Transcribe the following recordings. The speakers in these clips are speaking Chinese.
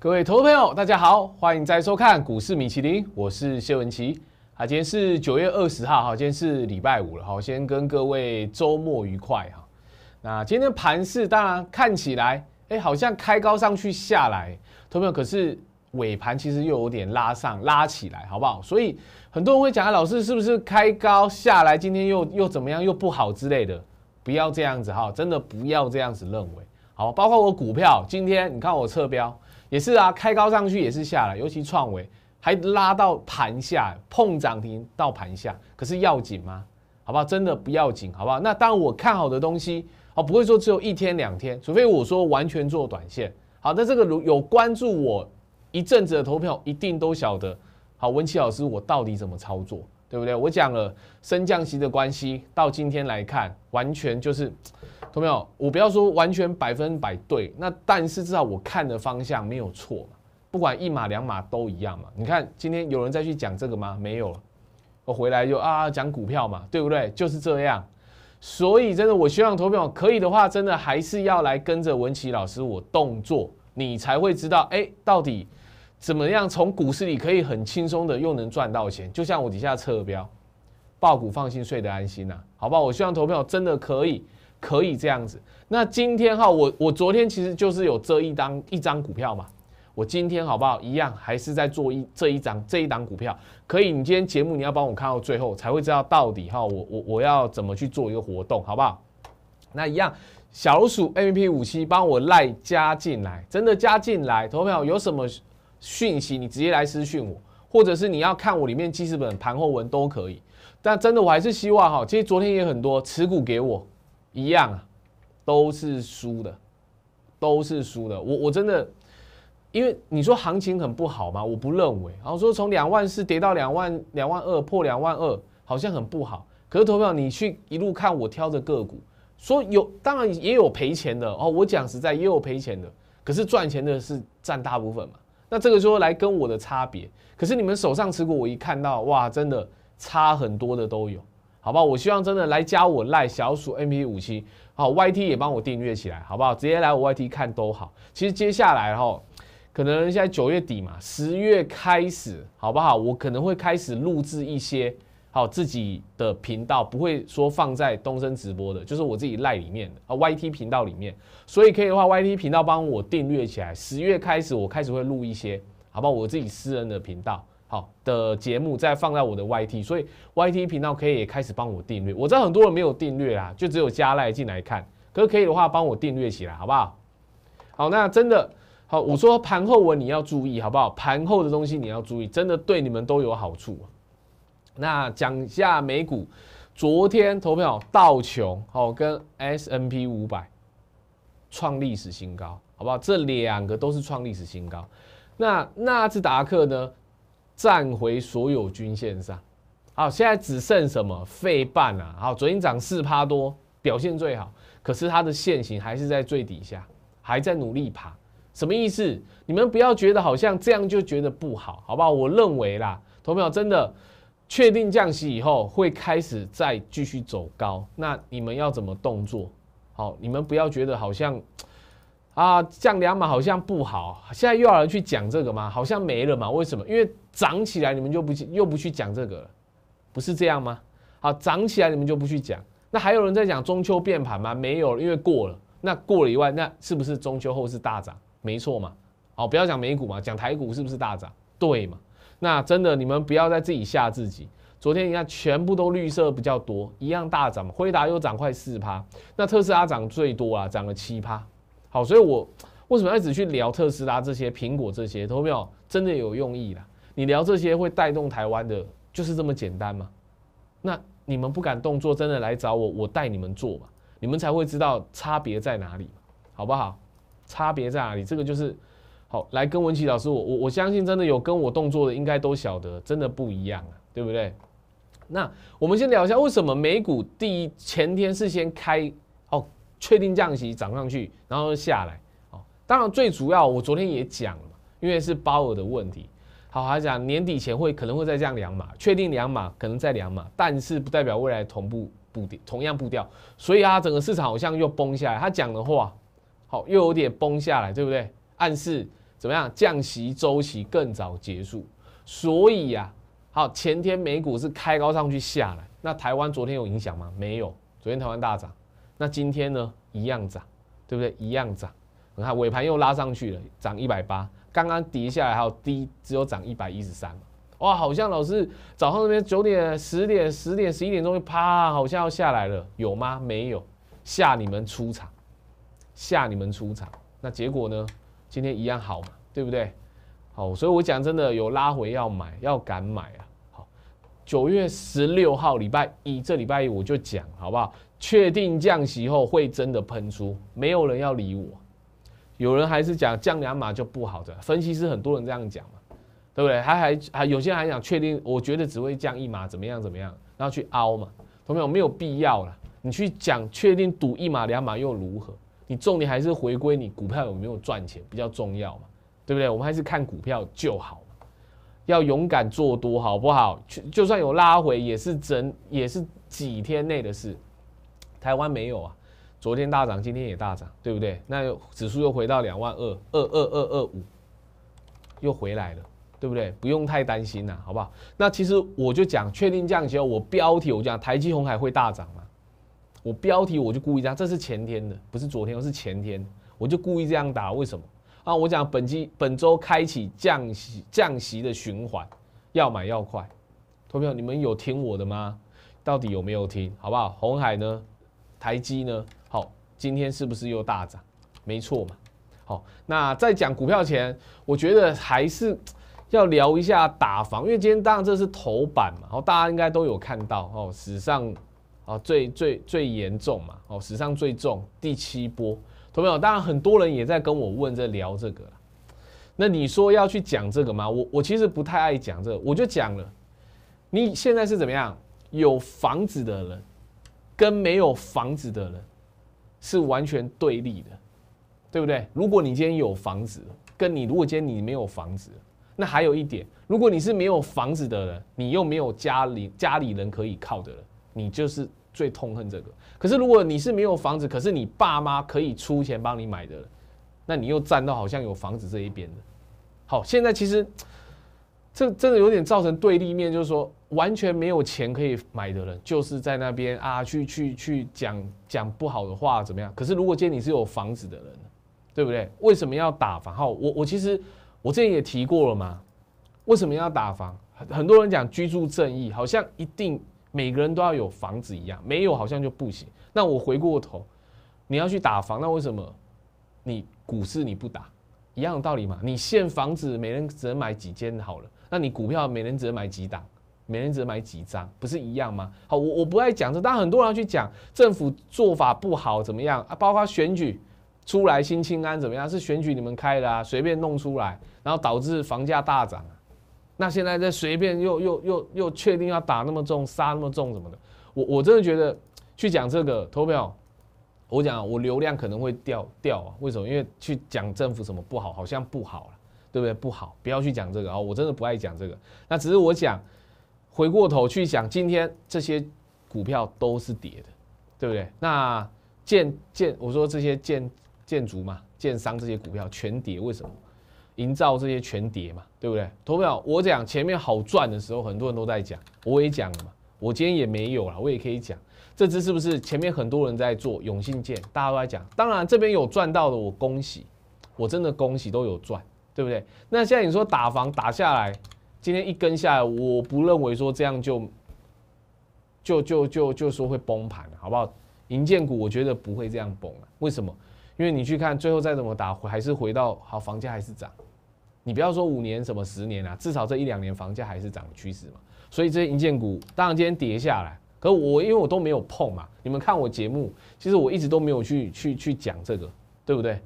各位投资朋友，大家好，欢迎再收看股市米其林，我是谢文琪。啊，今天是九月二十号，哈，今天是礼拜五了，好，先跟各位周末愉快哈。那今天盘市当然看起来，哎，好像开高上去下来，投资朋友，可是尾盘其实又有点拉上拉起来，好不好？所以很多人会讲啊，老师是不是开高下来，今天又又怎么样，又不好之类的？不要这样子哈，真的不要这样子认为，好，包括我股票，今天你看我侧标。也是啊，开高上去也是下来，尤其创维还拉到盘下碰涨停到盘下，可是要紧吗？好不好？真的不要紧，好不好？那当然我看好的东西哦，不会说只有一天两天，除非我说完全做短线。好，那这个如有关注我一阵子的投票，一定都晓得。好，文琪老师，我到底怎么操作，对不对？我讲了升降息的关系，到今天来看，完全就是。有没有？我不要说完全百分百对，那但是至少我看的方向没有错嘛。不管一码两码都一样嘛。你看今天有人再去讲这个吗？没有了。我回来就啊讲股票嘛，对不对？就是这样。所以真的，我希望投票可以的话，真的还是要来跟着文琪老师我动作，你才会知道哎，到底怎么样从股市里可以很轻松的又能赚到钱。就像我底下侧标，爆股放心睡得安心呐，好不好？我希望投票真的可以。可以这样子，那今天哈，我我昨天其实就是有这一张一张股票嘛，我今天好不好？一样还是在做一这一张这一档股票，可以。你今天节目你要帮我看到最后，才会知道到底哈，我我我要怎么去做一个活动，好不好？那一样，小老鼠 M P 五七帮我赖加进来，真的加进来，投票有什么讯息，你直接来私讯我，或者是你要看我里面记事本盘后文都可以。但真的我还是希望哈，其实昨天也很多持股给我。一样啊，都是输的，都是输的。我我真的，因为你说行情很不好吗？我不认为。然后说从两万四跌到两万两万二，破两万二，好像很不好。可是投票你去一路看我挑的个股，说有当然也有赔钱的哦。我讲实在也有赔钱的，可是赚钱的是占大部分嘛。那这个说来跟我的差别，可是你们手上持股，我一看到哇，真的差很多的都有。好不好？我希望真的来加我赖小鼠 M P 五七，好 Y T 也帮我订阅起来，好不好？直接来我 Y T 看都好。其实接下来哈，可能现在九月底嘛，十月开始，好不好？我可能会开始录制一些好自己的频道，不会说放在东升直播的，就是我自己赖里面的啊 Y T 频道里面。所以可以的话，Y T 频道帮我订阅起来，十月开始我开始会录一些，好不好？我自己私人的频道。好的节目再放在我的 YT，所以 YT 频道可以也开始帮我订阅。我知道很多人没有订阅啦，就只有加赖进来看。可是可以的话，帮我订阅起来，好不好？好，那真的好，我说盘后文你要注意，好不好？盘后的东西你要注意，真的对你们都有好处。那讲一下美股，昨天投票道琼好跟 S N P 五百创历史新高，好不好？这两个都是创历史新高。那纳斯达克呢？站回所有均线上，好，现在只剩什么费半啊？好，昨天涨四趴多，表现最好，可是它的线型还是在最底下，还在努力爬，什么意思？你们不要觉得好像这样就觉得不好，好不好？我认为啦，投票真的确定降息以后会开始再继续走高，那你们要怎么动作？好，你们不要觉得好像。啊，降两码好像不好，现在又有人去讲这个吗？好像没了嘛？为什么？因为涨起来你们就不又不去讲这个了，不是这样吗？好，涨起来你们就不去讲，那还有人在讲中秋变盘吗？没有，因为过了，那过了以外，那是不是中秋后是大涨？没错嘛？好，不要讲美股嘛，讲台股是不是大涨？对嘛？那真的你们不要再自己吓自己。昨天你看全部都绿色比较多，一样大涨，辉达又涨快四趴，那特斯拉涨最多啊，涨了七趴。好，所以我为什么一直去聊特斯拉这些、苹果这些？投票真的有用意啦。你聊这些会带动台湾的，就是这么简单吗？那你们不敢动作，真的来找我，我带你们做嘛，你们才会知道差别在哪里，好不好？差别在哪里？这个就是好，来跟文琪老师，我我我相信真的有跟我动作的，应该都晓得，真的不一样啊，对不对？那我们先聊一下，为什么美股第一前天是先开？确定降息涨上去，然后下来，哦，当然最主要我昨天也讲了，因为是鲍尔的问题，好，还讲年底前会可能会再降两码，确定两码，可能再两码，但是不代表未来同步步调同样步调，所以啊，整个市场好像又崩下来，他讲的话，好又有点崩下来，对不对？暗示怎么样？降息周期更早结束，所以呀，好，前天美股是开高上去下来，那台湾昨天有影响吗？没有，昨天台湾大涨，那今天呢？一样涨，对不对？一样涨，你看尾盘又拉上去了，涨一百八，刚刚跌下来还有低，只有涨一百一十三哇，好像老是早上那边九点、十点、十点、十一点钟就啪，好像要下来了，有吗？没有，吓你们出场，吓你们出场，那结果呢？今天一样好嘛，对不对？好，所以我讲真的有拉回要买，要敢买啊。好，九月十六号礼拜一，这礼拜一我就讲好不好？确定降息后会真的喷出，没有人要理我。有人还是讲降两码就不好的，分析师很多人这样讲嘛，对不对？还还还有些人还讲确定，我觉得只会降一码，怎么样怎么样，然后去凹嘛，同学们没有必要了。你去讲确定赌一码两码又如何？你重点还是回归你股票有没有赚钱比较重要嘛，对不对？我们还是看股票就好要勇敢做多好不好？就算有拉回，也是整也是几天内的事。台湾没有啊，昨天大涨，今天也大涨，对不对？那指数又回到两万二二二二二五，又回来了，对不对？不用太担心呐，好不好？那其实我就讲确定降息后，我标题我讲台积红海会大涨嘛。我标题我就故意这样，这是前天的，不是昨天，是前天，我就故意这样打。为什么啊？我讲本季本周开启降息降息的循环，要买要快。投票你们有听我的吗？到底有没有听？好不好？红海呢？台积呢？好，今天是不是又大涨？没错嘛。好，那在讲股票前，我觉得还是要聊一下打房，因为今天当然这是头版嘛，好，大家应该都有看到哦，史上。啊，最最最严重嘛，哦，史上最重第七波，同没有？当然很多人也在跟我问，在聊这个那你说要去讲这个吗？我我其实不太爱讲这个，我就讲了。你现在是怎么样？有房子的人跟没有房子的人是完全对立的，对不对？如果你今天有房子，跟你如果今天你没有房子，那还有一点，如果你是没有房子的人，你又没有家里家里人可以靠的人，你就是。最痛恨这个，可是如果你是没有房子，可是你爸妈可以出钱帮你买的，那你又站到好像有房子这一边的。好，现在其实这真的有点造成对立面，就是说完全没有钱可以买的人，就是在那边啊去去去讲讲不好的话怎么样？可是如果今天你是有房子的人，对不对？为什么要打房？好，我我其实我之前也提过了嘛，为什么要打房？很多人讲居住正义，好像一定。每个人都要有房子一样，没有好像就不行。那我回过头，你要去打房，那为什么你股市你不打？一样的道理嘛。你现房子每人只能买几间好了，那你股票每人只能买几档，每人只买几张，不是一样吗？好，我我不爱讲这，但很多人要去讲政府做法不好怎么样啊？包括选举出来新清安怎么样？是选举你们开的啊，随便弄出来，然后导致房价大涨。那现在再随便又又又又确定要打那么重杀那么重什么的，我我真的觉得去讲这个投票，我讲我流量可能会掉掉啊？为什么？因为去讲政府什么不好，好像不好了，对不对？不好，不要去讲这个啊！我真的不爱讲这个。那只是我讲，回过头去想，今天这些股票都是跌的，对不对？那建建，我说这些建建筑嘛，建商这些股票全跌，为什么？营造这些全跌嘛，对不对？投票我讲前面好赚的时候，很多人都在讲，我也讲了嘛。我今天也没有了，我也可以讲，这只是不是前面很多人在做永信建，大家都在讲。当然这边有赚到的，我恭喜，我真的恭喜都有赚，对不对？那现在你说打房打下来，今天一根下来，我不认为说这样就就就就就说会崩盘，好不好？银建股我觉得不会这样崩啊，为什么？因为你去看最后再怎么打，还是回到好房价还是涨。你不要说五年什么十年啊，至少这一两年房价还是涨趋势嘛。所以这些银建股，当然今天跌下来，可我因为我都没有碰嘛。你们看我节目，其实我一直都没有去去去讲这个，对不对？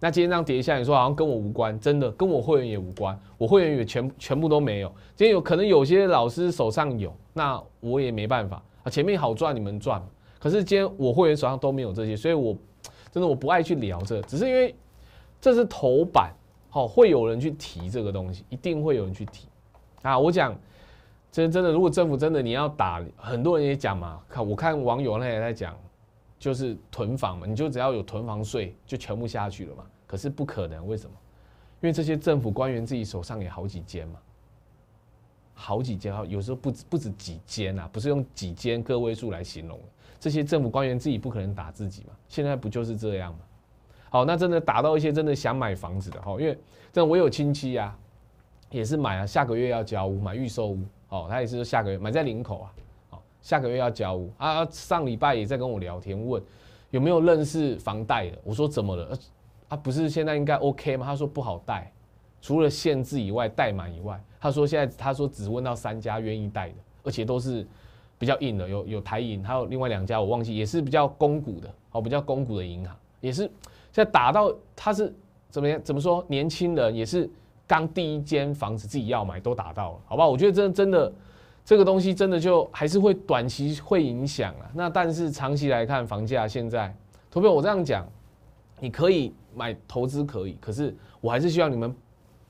那今天这样跌下，你说好像跟我无关，真的跟我会员也无关，我会员也全全部都没有。今天有可能有些老师手上有，那我也没办法啊。前面好赚你们赚，可是今天我会员手上都没有这些，所以我真的我不爱去聊这，只是因为这是头版。好，会有人去提这个东西，一定会有人去提啊！我讲，真真的，如果政府真的你要打，很多人也讲嘛，看我看网友那也在讲，就是囤房嘛，你就只要有囤房税，就全部下去了嘛。可是不可能，为什么？因为这些政府官员自己手上也好几间嘛，好几间哈，有时候不止不止几间啊，不是用几间个位数来形容。这些政府官员自己不可能打自己嘛，现在不就是这样吗？好，那真的打到一些真的想买房子的哈，因为真的我有亲戚啊，也是买啊，下个月要交屋买预售屋，哦，他也是说下个月买在林口啊，下个月要交屋啊，上礼拜也在跟我聊天问有没有认识房贷的，我说怎么了？啊，不是现在应该 OK 吗？他说不好贷，除了限制以外，贷满以外，他说现在他说只问到三家愿意贷的，而且都是比较硬的，有有台银，还有另外两家我忘记，也是比较公股的，哦，比较公股的银行，也是现在打到他是怎么样？怎么说？年轻人也是刚第一间房子自己要买都打到了，好不好？我觉得真的真的这个东西真的就还是会短期会影响了，那但是长期来看，房价现在，投票我这样讲，你可以。买投资可以，可是我还是希望你们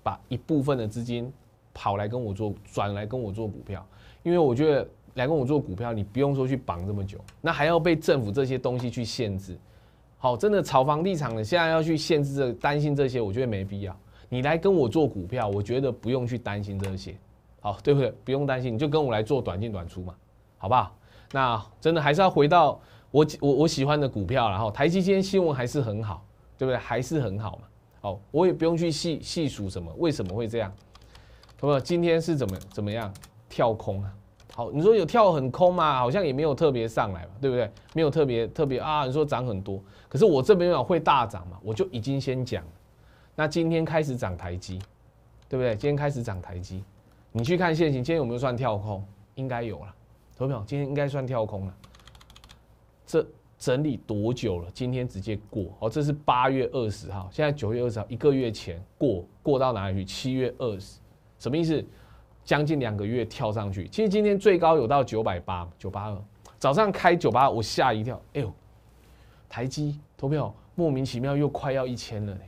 把一部分的资金跑来跟我做，转来跟我做股票，因为我觉得来跟我做股票，你不用说去绑这么久，那还要被政府这些东西去限制。好，真的炒房地产的，现在要去限制这担心这些，我觉得没必要。你来跟我做股票，我觉得不用去担心这些，好，对不对？不用担心，你就跟我来做短进短出嘛，好不好？那真的还是要回到我我我喜欢的股票，然后台积今天新闻还是很好。对不对？还是很好嘛。好，我也不用去细细数什么，为什么会这样？那么今天是怎么怎么样跳空啊？好，你说有跳很空吗？好像也没有特别上来嘛，对不对？没有特别特别啊。你说涨很多，可是我这边有会大涨嘛？我就已经先讲。那今天开始涨台积，对不对？今天开始涨台积，你去看现行，今天有没有算跳空？应该有了，投票今天应该算跳空了。这。整理多久了？今天直接过哦，这是八月二十号，现在九月二十号，一个月前过过到哪里去？七月二十，什么意思？将近两个月跳上去。其实今天最高有到九百八，九八二，早上开九八，我吓一跳，哎呦，台积投票莫名其妙又快要一千了呢，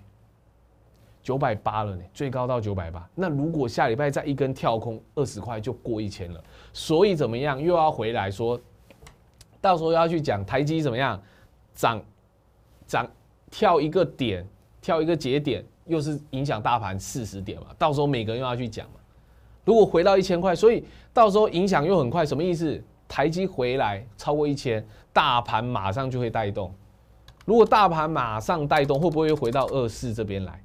九百八了呢，最高到九百八。那如果下礼拜再一根跳空二十块就过一千了，所以怎么样又要回来说？到时候要去讲台积怎么样涨涨跳一个点跳一个节点，又是影响大盘四十点嘛？到时候每个人又要去讲嘛。如果回到一千块，所以到时候影响又很快，什么意思？台积回来超过一千，大盘马上就会带动。如果大盘马上带动，会不会又回到二四这边来？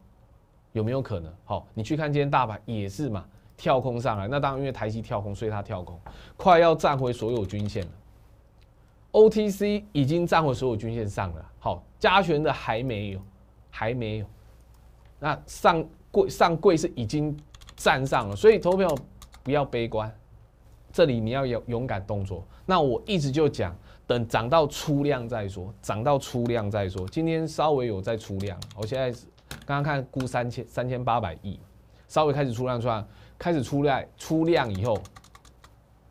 有没有可能？好，你去看今天大盘也是嘛，跳空上来，那当然因为台积跳空，所以它跳空，快要站回所有均线了。OTC 已经站回所有均线上了，好，加权的还没有，还没有。那上柜上柜是已经站上了，所以投票不要悲观，这里你要有勇敢动作。那我一直就讲，等涨到出量再说，涨到出量再说。今天稍微有在出量，我现在刚刚看估三千三千八百亿，稍微开始出量出来，开始出量出量以后，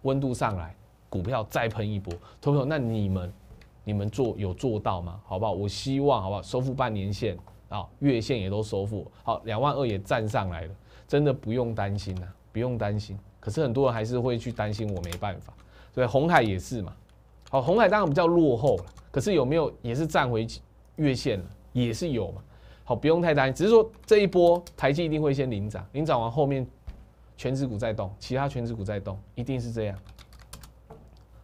温度上来。股票再喷一波，投票，那你们，你们做有做到吗？好不好？我希望，好不好？收复半年线啊，月线也都收复，好，两万二也站上来了，真的不用担心呐，不用担心。可是很多人还是会去担心，我没办法。对，红海也是嘛，好，红海当然比较落后了，可是有没有也是站回月线了，也是有嘛。好，不用太担心，只是说这一波台积一定会先领涨，领涨完后面全指股在动，其他全指股在动，一定是这样。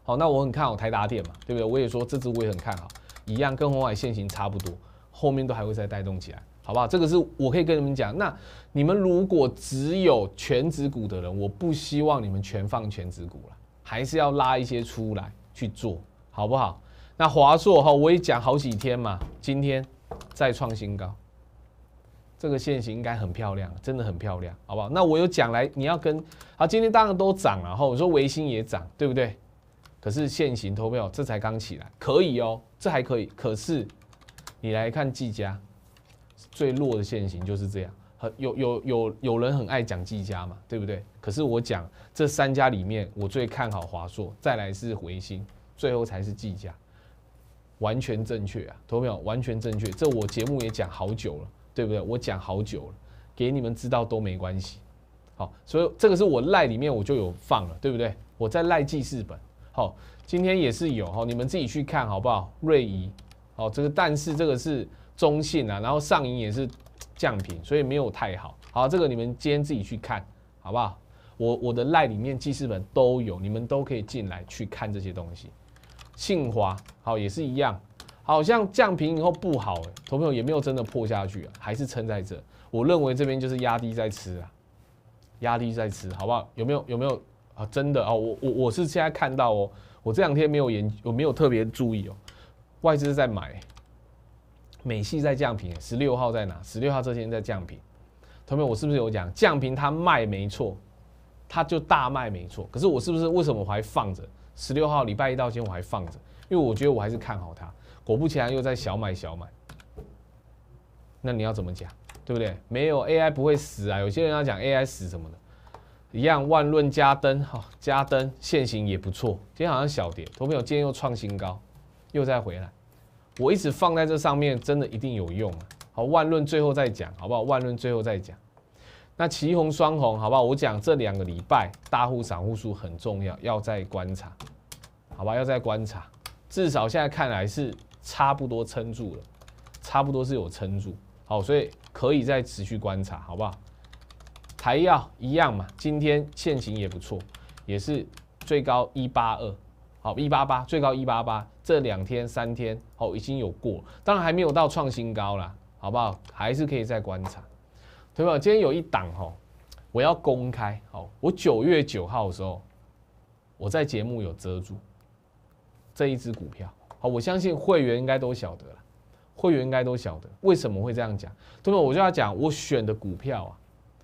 好，那我很看好台达电嘛，对不对？我也说这只我也很看好，一样跟红海现行差不多，后面都还会再带动起来，好不好？这个是我可以跟你们讲。那你们如果只有全指股的人，我不希望你们全放全指股了，还是要拉一些出来去做，好不好？那华硕哈，我也讲好几天嘛，今天再创新高，这个线型应该很漂亮，真的很漂亮，好不好？那我有讲来，你要跟好，今天当然都涨了，哈我说维新也涨，对不对？可是线型投票这才刚起来，可以哦，这还可以。可是你来看技嘉，最弱的线型就是这样。很有有有有人很爱讲技嘉嘛，对不对？可是我讲这三家里面，我最看好华硕，再来是维新，最后才是技嘉，完全正确啊！投票完全正确，这我节目也讲好久了，对不对？我讲好久了，给你们知道都没关系。好，所以这个是我赖里面我就有放了，对不对？我在赖记事本。好，今天也是有哈，你们自己去看好不好？瑞仪，好这个，但是这个是中性啊，然后上影也是降频，所以没有太好。好，这个你们今天自己去看，好不好？我我的赖里面记事本都有，你们都可以进来去看这些东西。信华好也是一样，好像降平以后不好哎，投朋友也没有真的破下去啊，还是撑在这。我认为这边就是压低在吃啊，压低在吃，好不好？有没有有没有啊？真的哦，我我我是现在看到哦，我这两天没有研，我没有特别注意哦，外资在买，美系在降平，十六号在哪？十六号这天在降平，同朋友，我是不是有讲降平它卖没错，它就大卖没错，可是我是不是为什么我还放着？十六号礼拜一到今天我还放着，因为我觉得我还是看好它。果不其然又在小买小买，那你要怎么讲，对不对？没有 AI 不会死啊！有些人要讲 AI 死什么的，一样万润加灯哈，加灯现行也不错。今天好像小跌，投朋友今天又创新高，又再回来。我一直放在这上面，真的一定有用啊！好，万润最后再讲好不好？万润最后再讲。那旗红双红，好不好？我讲这两个礼拜大户散户数很重要，要再观察，好吧？要再观察，至少现在看来是差不多撑住了，差不多是有撑住，好，所以可以再持续观察，好不好？台药一样嘛，今天现行也不错，也是最高一八二，好一八八，最高一八八，这两天三天哦已经有过，当然还没有到创新高啦，好不好？还是可以再观察。对吧？今天有一档哦，我要公开。好，我九月九号的时候，我在节目有遮住这一只股票。好，我相信会员应该都晓得了，会员应该都晓得为什么会这样讲。对吧？我就要讲我选的股票啊，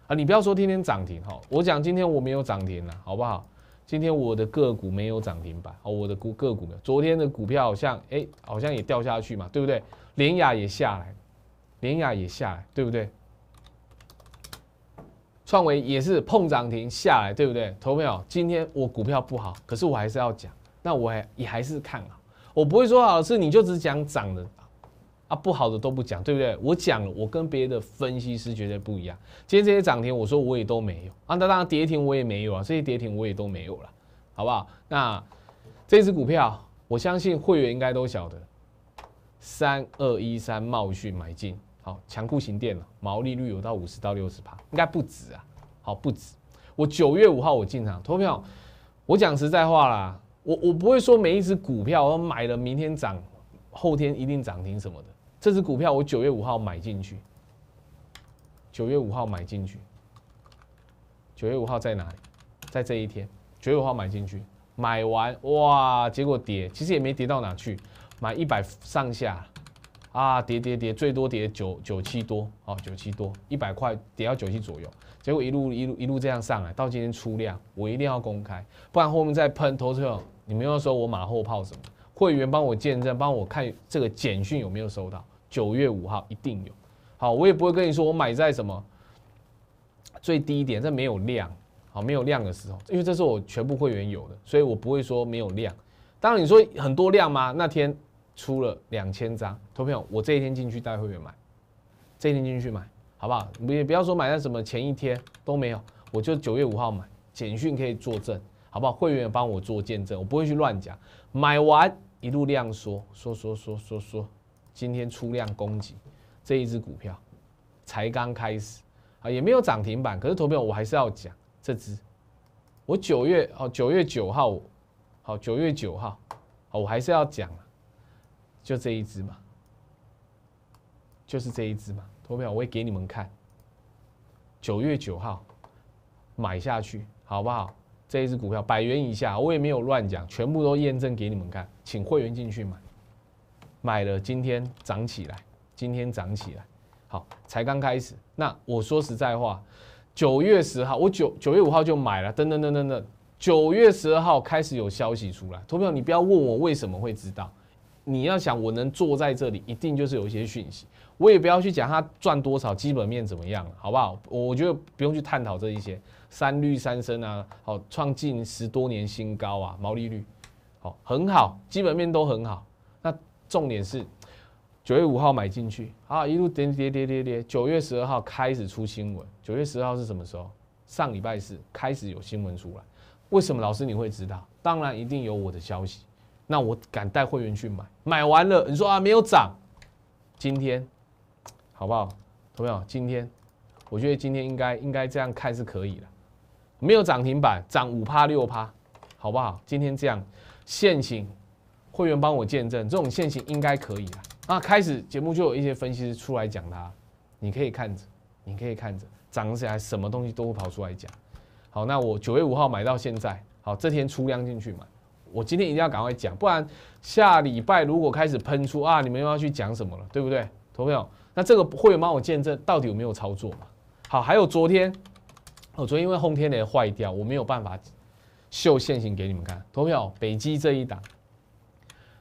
啊，你不要说天天涨停哈，我讲今天我没有涨停了，好不好？今天我的个股没有涨停板，哦，我的股个股没有。昨天的股票好像哎，好像也掉下去嘛，对不对？联雅也下来，联雅也下来，对不对？创维也是碰涨停下来，对不对？投票，今天我股票不好，可是我还是要讲，那我还也还是看好，我不会说老师你就只讲涨的啊，不好的都不讲，对不对？我讲了，我跟别的分析师绝对不一样。今天这些涨停，我说我也都没有啊，那当然跌停我也没有啊，这些跌停我也都没有了，好不好？那这只股票，我相信会员应该都晓得，三二一三茂讯买进。好，强固型电脑毛利率有到五十到六十趴，应该不止啊。好，不止。我九月五号我进场投票，我讲实在话啦，我我不会说每一只股票我买了明天涨，后天一定涨停什么的。这只股票我九月五号买进去，九月五号买进去，九月五号在哪里？在这一天，九月五号买进去，买完哇，结果跌，其实也没跌到哪去，买一百上下。啊，跌跌跌，最多跌九九七多，哦，九七多，一百块跌到九七左右，结果一路一路一路这样上来，到今天出量，我一定要公开，不然后面再喷投资者，你们要说我马后炮什么？会员帮我见证，帮我看这个简讯有没有收到？九月五号一定有，好，我也不会跟你说我买在什么最低点，这没有量，好，没有量的时候，因为这是我全部会员有的，所以我不会说没有量。当然你说很多量吗？那天。出了两千张，投票，我这一天进去带会员买，这一天进去买，好不好？也不要说买在什么前一天都没有，我就九月五号买，简讯可以作证，好不好？会员帮我做见证，我不会去乱讲。买完一路量说说说说说说，今天出量攻击这一只股票，才刚开始啊，也没有涨停板，可是投票我还是要讲这只，我九月哦九月九号，好九月九号，好我还是要讲。就这一只嘛，就是这一只嘛，投票我会给你们看。九月九号买下去，好不好？这一只股票百元以下，我也没有乱讲，全部都验证给你们看，请会员进去买。买了，今天涨起来，今天涨起来，好，才刚开始。那我说实在话，九月十号，我九九月五号就买了，等等等等等，九月十二号开始有消息出来，投票你不要问我为什么会知道。你要想我能坐在这里，一定就是有一些讯息。我也不要去讲它赚多少，基本面怎么样，好不好？我觉得不用去探讨这一些。三率三升啊，好，创近十多年新高啊，毛利率好很好，基本面都很好。那重点是九月五号买进去啊，一路跌跌跌跌跌，九月十二号开始出新闻。九月十二号是什么时候？上礼拜四开始有新闻出来。为什么老师你会知道？当然一定有我的消息。那我敢带会员去买，买完了你说啊没有涨，今天好不好？有没有？今天我觉得今天应该应该这样看是可以的，没有涨停板，涨五趴六趴，好不好？今天这样现行会员帮我见证，这种现行应该可以了。那开始节目就有一些分析师出来讲它，你可以看着，你可以看着涨起来，什么东西都会跑出来讲。好，那我九月五号买到现在，好，这天出量进去买，我今天一定要赶快讲，不然下礼拜如果开始喷出啊，你们又要去讲什么了，对不对？投票，那这个会员帮我见证到底有没有操作嘛？好，还有昨天，我昨天因为轰天雷坏掉，我没有办法秀现形给你们看。投票，北基这一档，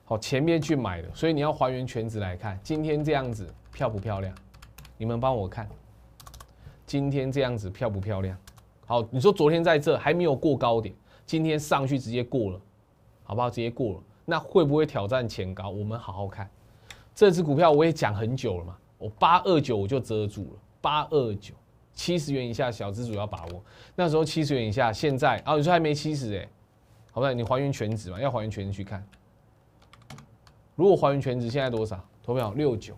好，前面去买的，所以你要还原全值来看，今天这样子漂不漂亮？你们帮我看，今天这样子漂不漂亮？好，你说昨天在这还没有过高点，今天上去直接过了，好不好？直接过了，那会不会挑战前高？我们好好看。这只股票我也讲很久了嘛，我八二九我就遮住了，八二九七十元以下小资主要把握。那时候七十元以下，现在啊，你说还没七十哎，好不好？你还原全值嘛，要还原全值去看。如果还原全值，现在多少？投票六九。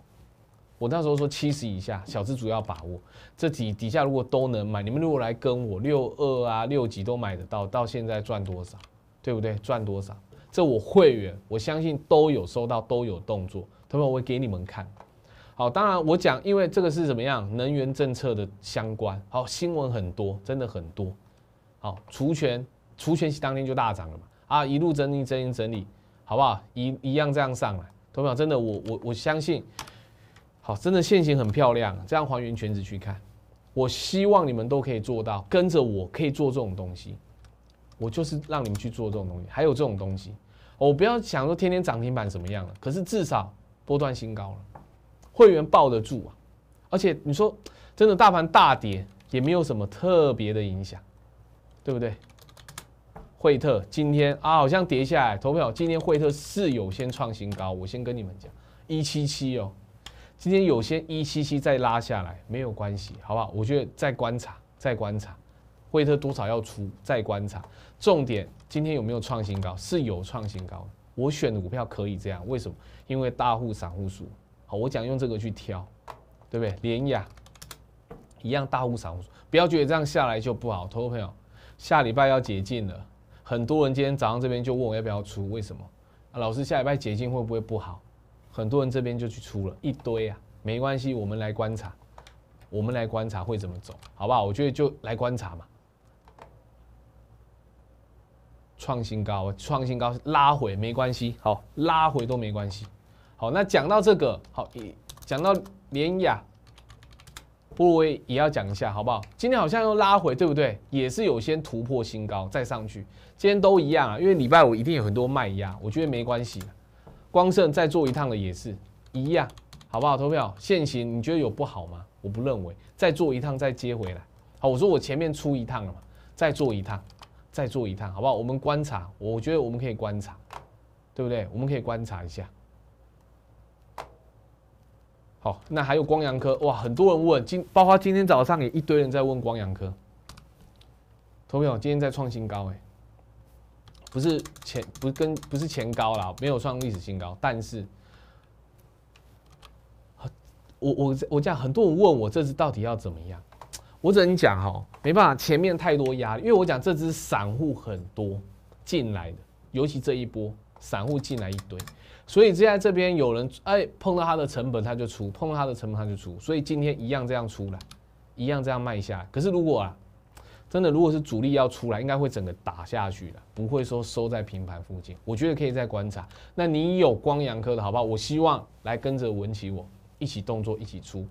我那时候说七十以下，小资主要把握。这底底下如果都能买，你们如果来跟我六二啊六几都买得到，到现在赚多少，对不对？赚多少？这我会员我相信都有收到，都有动作。同学我会给你们看。好，当然我讲，因为这个是怎么样？能源政策的相关。好，新闻很多，真的很多。好，除权除权当天就大涨了嘛？啊，一路整理整理整理，好不好？一一样这样上来。同学真的我我我相信。好，真的线型很漂亮，这样还原全值去看，我希望你们都可以做到，跟着我可以做这种东西，我就是让你们去做这种东西，还有这种东西，我不要想说天天涨停板什么样了，可是至少波段新高了，会员抱得住啊，而且你说真的大盘大跌也没有什么特别的影响，对不对？惠特今天啊好像跌下来，投票今天惠特是有先创新高，我先跟你们讲一七七哦。今天有些一七七再拉下来没有关系，好不好？我觉得再观察，再观察，惠特多少要出，再观察。重点今天有没有创新高？是有创新高。我选的股票可以这样，为什么？因为大户散户数。好，我讲用这个去挑，对不对？联雅一样大户散户数，不要觉得这样下来就不好。投资朋友，下礼拜要解禁了，很多人今天早上这边就问我要不要出，为什么？老师下礼拜解禁会不会不好？很多人这边就去出了一堆啊，没关系，我们来观察，我们来观察会怎么走，好不好？我觉得就来观察嘛。创新高，创新高拉回没关系，好，拉回都没关系。好，那讲到这个，好，讲到联雅，波威也要讲一下，好不好？今天好像又拉回，对不对？也是有先突破新高再上去，今天都一样啊，因为礼拜五一定有很多卖压，我觉得没关系。光盛再做一趟的也是一样，好不好？投票现行，你觉得有不好吗？我不认为，再做一趟再接回来。好，我说我前面出一趟了嘛，再做一趟，再做一趟，好不好？我们观察，我觉得我们可以观察，对不对？我们可以观察一下。好，那还有光阳科，哇，很多人问，今包括今天早上也一堆人在问光阳科。投票今天在创新高，哎。不是前不是跟不是前高啦，没有创历史新高，但是，我我我讲很多人问我这次到底要怎么样，我只能讲哈，没办法，前面太多压力，因为我讲这只散户很多进来的，尤其这一波散户进来一堆，所以现在这边有人哎碰到它的成本他就出，碰到它的成本他就出，所以今天一样这样出来，一样这样卖下，可是如果啊。真的，如果是主力要出来，应该会整个打下去的，不会说收在平盘附近。我觉得可以再观察。那你有光阳科的好不好？我希望来跟着文琪我一起动作，一起出，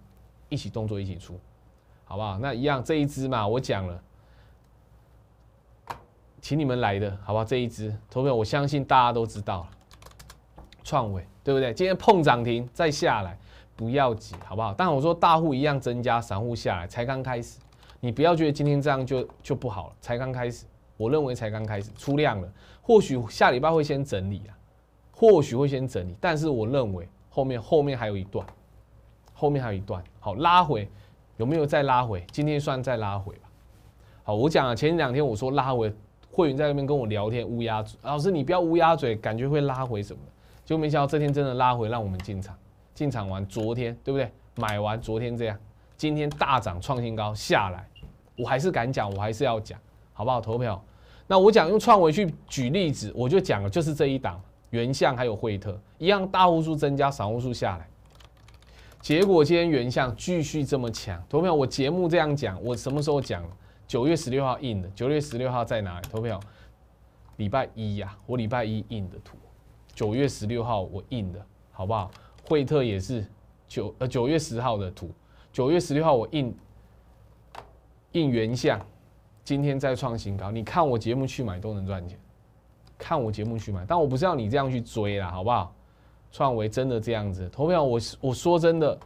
一起动作，一起出，好不好？那一样这一支嘛，我讲了，请你们来的好不好？这一支投票，我相信大家都知道了，创伟对不对？今天碰涨停再下来，不要急，好不好？但我说大户一样增加，散户下来才刚开始。你不要觉得今天这样就就不好了，才刚开始，我认为才刚开始出量了，或许下礼拜会先整理啊，或许会先整理，但是我认为后面后面还有一段，后面还有一段，好拉回有没有再拉回？今天算再拉回吧。好，我讲了前两天我说拉回，会员在那边跟我聊天乌鸦嘴，老师你不要乌鸦嘴，感觉会拉回什么就，没想到这天真的拉回，让我们进场，进场完昨天对不对？买完昨天这样。今天大涨创新高下来，我还是敢讲，我还是要讲，好不好？投票。那我讲用创维去举例子，我就讲了，就是这一档原相还有惠特一样，大户数增加，散户数下来，结果今天原相继续这么强。投票，我节目这样讲，我什么时候讲？九月十六号印的，九月十六号在哪里？投票，礼拜一呀，我礼拜一印的图，九月十六号我印的，好不好？惠特也是九呃九月十号的图，九月十六号我印印原相。今天再创新高，你看我节目去买都能赚钱，看我节目去买，但我不是要你这样去追啦，好不好？创维真的这样子，投票我我说真的，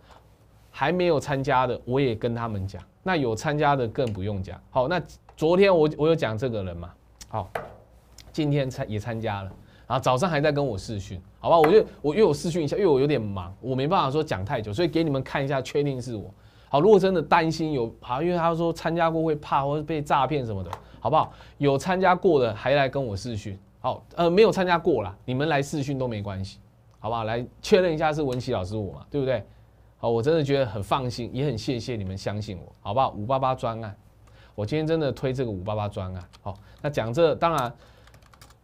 还没有参加的我也跟他们讲，那有参加的更不用讲。好，那昨天我我有讲这个人嘛，好，今天参也参加了，然后早上还在跟我视讯，好吧？我就我因为我视讯一下，因为我有点忙，我没办法说讲太久，所以给你们看一下，确定是我。好，如果真的担心有好，因为他说参加过会怕或者被诈骗什么的，好不好？有参加过的还来跟我试训，好，呃，没有参加过啦，你们来试训都没关系，好不好？来确认一下是文琪老师我嘛，对不对？好，我真的觉得很放心，也很谢谢你们相信我，好不好？五八八专案，我今天真的推这个五八八专案，好，那讲这当然，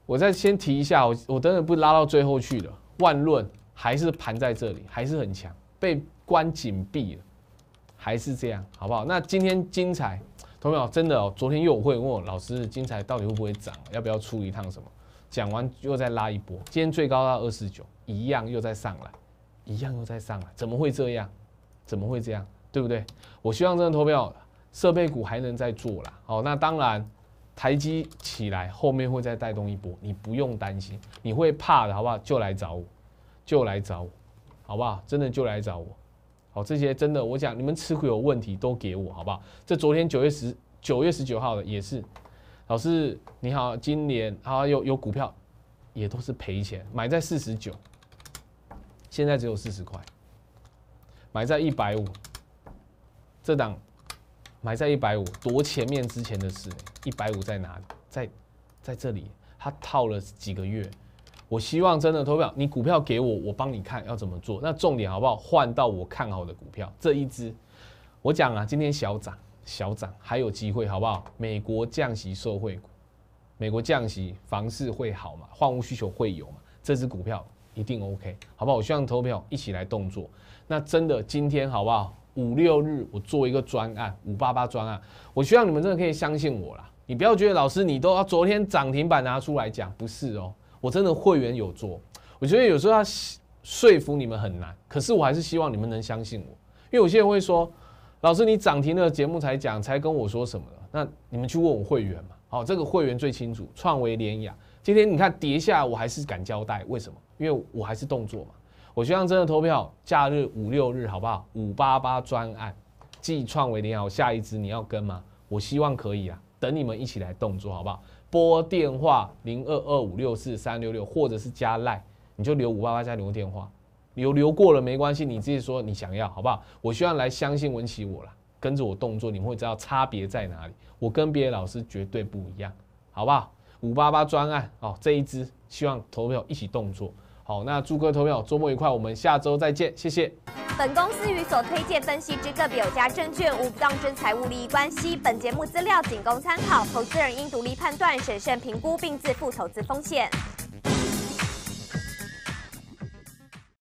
我再先提一下，我我真的不拉到最后去了，万论还是盘在这里，还是很强，被关紧闭了。还是这样，好不好？那今天精彩，同学们真的哦，昨天又有会问我老师，精彩到底会不会涨？要不要出一趟什么？讲完又再拉一波，今天最高到二十九，一样又在上来，一样又在上来，怎么会这样？怎么会这样？对不对？我希望这个投票设备股还能再做啦。好，那当然台积起来后面会再带动一波，你不用担心，你会怕的好不好？就来找我，就来找我，好不好？真的就来找我。好，这些真的，我讲你们持股有问题都给我，好不好？这昨天九月十九月十九号的也是，老师你好，今年好有有股票也都是赔钱，买在四十九，现在只有四十块，买在一百五，这档买在一百五，多前面之前的事，一百五在哪里？在在这里，他套了几个月。我希望真的投票，你股票给我，我帮你看要怎么做。那重点好不好？换到我看好的股票，这一支我讲啊，今天小涨小涨还有机会，好不好？美国降息受惠股，美国降息房市会好嘛？换屋需求会有嘛？这支股票一定 OK，好不好？我希望投票一起来动作。那真的今天好不好？五六日我做一个专案，五八八专案，我希望你们真的可以相信我啦。你不要觉得老师你都要昨天涨停板拿出来讲，不是哦。我真的会员有做，我觉得有时候要说服你们很难，可是我还是希望你们能相信我，因为有些人会说，老师你涨停的节目才讲，才跟我说什么了？那你们去问我会员嘛，好，这个会员最清楚。创维联雅今天你看跌下，我还是敢交代，为什么？因为我还是动作嘛。我希望真的投票，假日五六日好不好？五八八专案，继创维联好，下一支你要跟吗？我希望可以啊，等你们一起来动作好不好？拨电话零二二五六四三六六，或者是加赖，你就留五八八加留电话，留留过了没关系，你自己说你想要，好不好？我希望来相信文琪我了，跟着我动作，你们会知道差别在哪里。我跟别的老师绝对不一样，好不好？五八八专案哦，这一支希望投票一起动作。好，那祝各位投票周末愉快，我们下周再见，谢谢。本公司与所推荐分析之个别有价证券无不当之财务利益关系，本节目资料仅供参考，投资人应独立判断、审慎评估并自负投资风险。